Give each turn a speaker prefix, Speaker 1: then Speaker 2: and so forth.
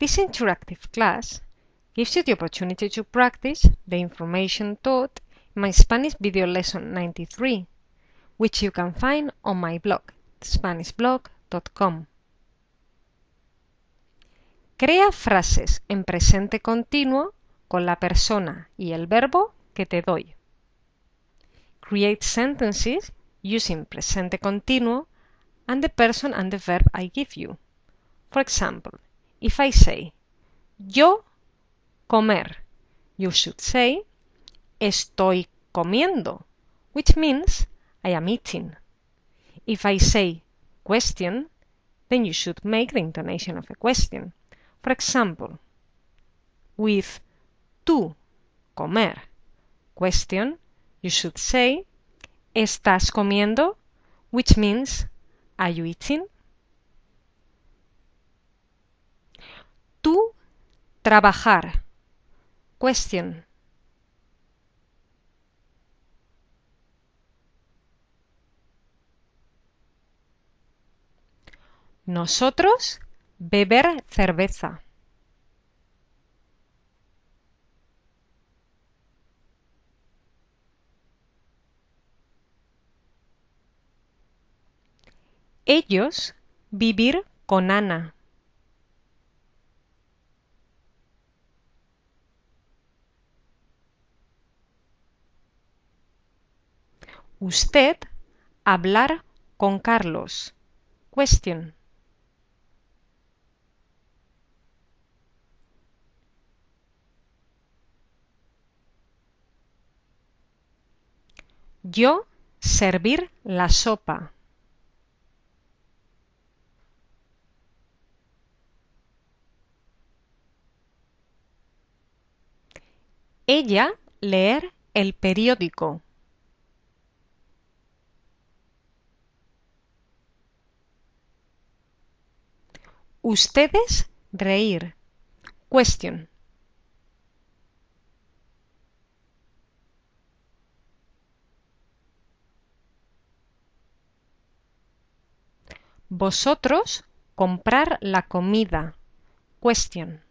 Speaker 1: This interactive class gives you the opportunity to practice the information taught in my Spanish video lesson 93, which you can find on my blog, SpanishBlog.com. Crea frases en presente continuo con la persona y el verbo que te doy. Create sentences using presente continuo and the person and the verb I give you. For example, if I say yo comer, you should say estoy comiendo, which means I am eating. If I say question, then you should make the intonation of a question. For example, with tú comer question, you should say ¿Estás comiendo? which means Are you eating? Tú trabajar question. Nosotros beber cerveza. Ellos vivir con Ana. Usted hablar con Carlos. Question. Yo servir la sopa. Ella leer el periódico. Ustedes reír. Question. Vosotros comprar la comida. Question.